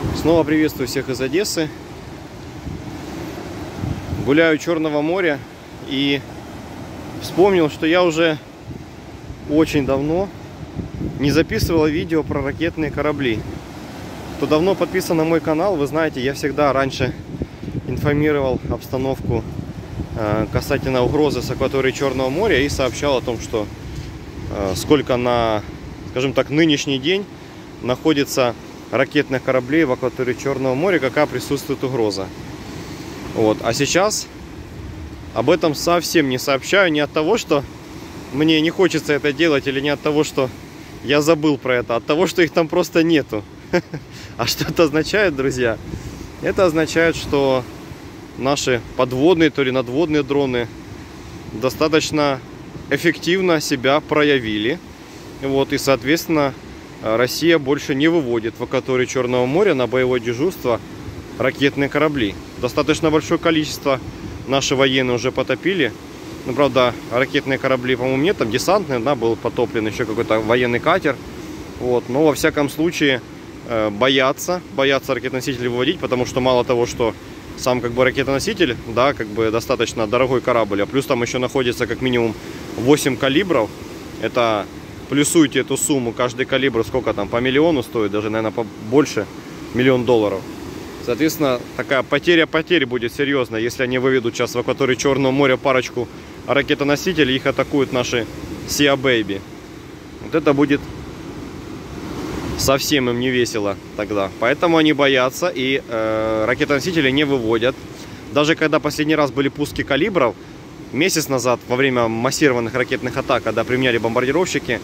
Снова приветствую всех из Одессы. Гуляю Черного моря и вспомнил, что я уже очень давно не записывал видео про ракетные корабли. Кто давно подписан на мой канал, вы знаете, я всегда раньше информировал обстановку э, касательно угрозы с акватории Черного моря и сообщал о том, что э, сколько на, скажем так, нынешний день находится ракетных кораблей в акватории Черного моря, какая присутствует угроза. Вот. А сейчас об этом совсем не сообщаю, не от того, что мне не хочется это делать, или не от того, что я забыл про это, а от того, что их там просто нету. А что это означает, друзья? Это означает, что наши подводные, то ли надводные дроны достаточно эффективно себя проявили. Вот, и, соответственно, Россия больше не выводит в акваторию Черного моря на боевое дежурство ракетные корабли. Достаточно большое количество наши военные уже потопили. Ну, правда, ракетные корабли, по-моему, нет. Там десантный, да, был потоплен еще какой-то военный катер. Вот. Но, во всяком случае, э, боятся, боятся ракетоносители выводить, потому что мало того, что сам как бы ракетоноситель, да, как бы достаточно дорогой корабль, а плюс там еще находится как минимум 8 калибров. Это плюсуйте эту сумму, каждый калибр сколько там, по миллиону стоит, даже, наверное, побольше, миллион долларов. Соответственно, такая потеря потери будет серьезная, если они выведут сейчас в акватории Черного моря парочку ракетоносителей, их атакуют наши Sea Baby. Вот это будет совсем им не весело тогда. Поэтому они боятся и э, ракетоносители не выводят. Даже когда последний раз были пуски калибров, месяц назад, во время массированных ракетных атак, когда применяли бомбардировщики,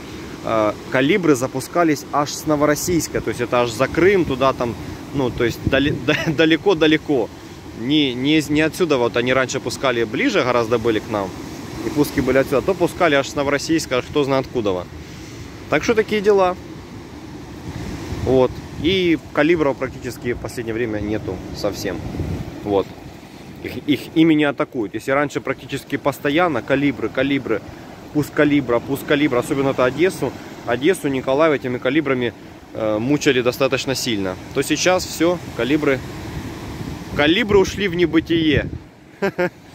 Э, калибры запускались аж с Новороссийска, то есть это аж за Крым, туда там, ну, то есть далеко-далеко. Не, не, не отсюда вот они раньше пускали ближе гораздо были к нам, и пуски были отсюда, то пускали аж с Новороссийска, аж кто знает откуда. Так что такие дела. Вот. И калибров практически в последнее время нету совсем. Вот. Их, их ими не атакуют. Если раньше практически постоянно калибры, калибры, пуск калибра, пуск калибра, особенно это Одессу, Одессу, Николаев этими калибрами э, мучали достаточно сильно. То сейчас все, калибры, калибры ушли в небытие.